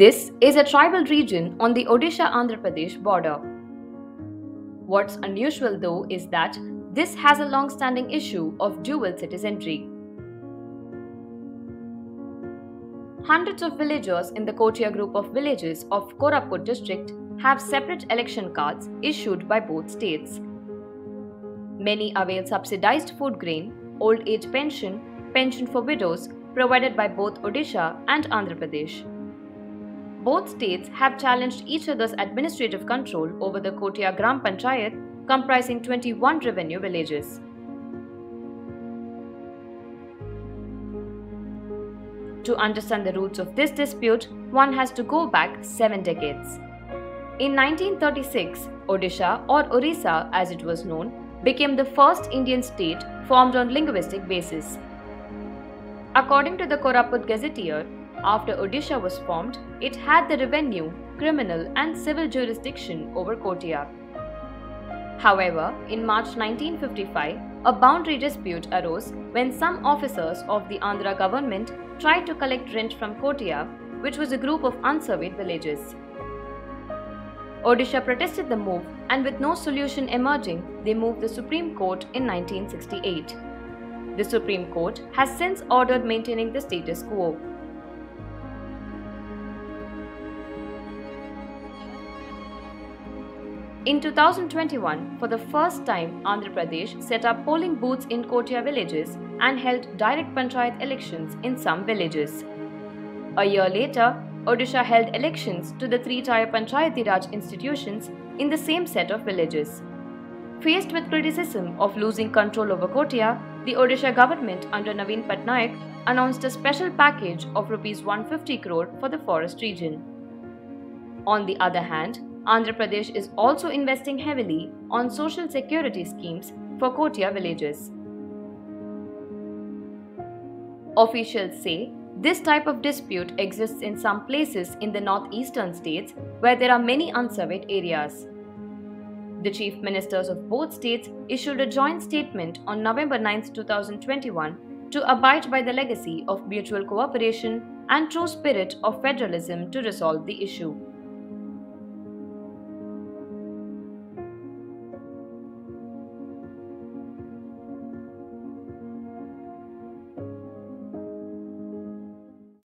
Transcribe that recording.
This is a tribal region on the Odisha Andhra Pradesh border. What's unusual though is that this has a long standing issue of dual citizenry. Hundreds of villagers in the Kotia group of villages of Koraput district have separate election cards issued by both states. Many avail subsidized food grain, old age pension, pension for widows provided by both Odisha and Andhra Pradesh. Both states have challenged each other's administrative control over the Kotia Gram Panchayat comprising 21 revenue villages. To understand the roots of this dispute, one has to go back seven decades. In 1936, Odisha or Orissa as it was known became the first Indian state formed on linguistic basis. According to the Koraput Gazetteer, after Odisha was formed, it had the revenue, criminal and civil jurisdiction over Kotia. However, in March 1955, a boundary dispute arose when some officers of the Andhra government tried to collect rent from Kotia, which was a group of unsurveyed villages. Odisha protested the move and with no solution emerging, they moved the Supreme Court in 1968. The Supreme Court has since ordered maintaining the status quo. In 2021, for the first time, Andhra Pradesh set up polling booths in Kotia villages and held direct panchayat elections in some villages. A year later, Odisha held elections to the three-tier Panchayati Raj institutions in the same set of villages. Faced with criticism of losing control over Kotia, the Odisha government under Naveen Patnaik announced a special package of Rs 150 crore for the forest region. On the other hand, Andhra Pradesh is also investing heavily on social security schemes for Kotia villages. Officials say this type of dispute exists in some places in the northeastern states where there are many unsurveyed areas. The chief ministers of both states issued a joint statement on November 9, 2021 to abide by the legacy of mutual cooperation and true spirit of federalism to resolve the issue.